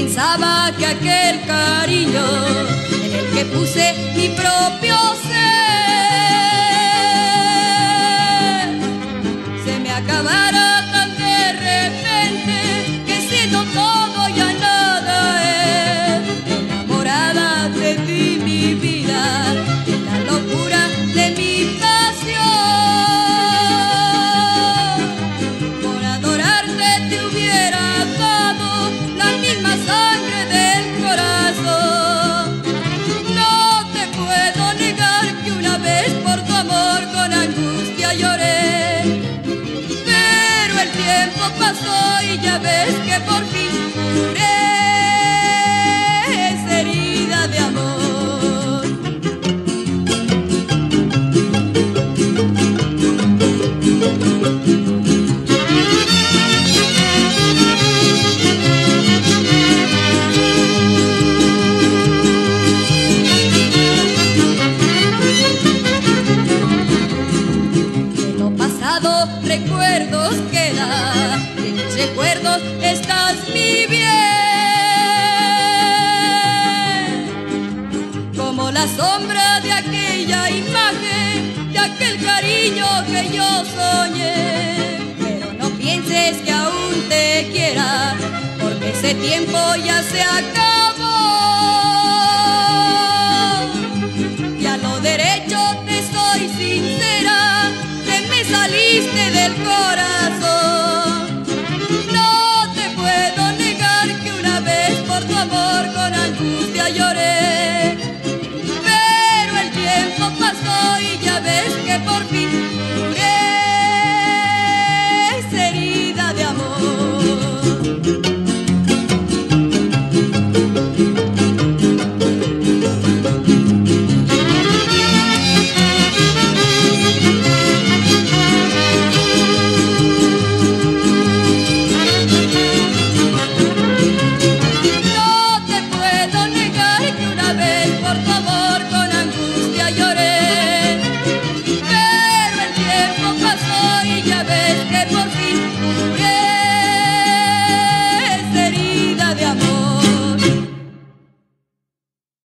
pensaba que aquel cariño pasó y ya ves que por fin recuerdos queda, y en mis recuerdos estás mi bien. Como la sombra de aquella imagen, de aquel cariño que yo soñé. Pero no pienses que aún te quiera, porque ese tiempo ya se acabó. saliste del corazón.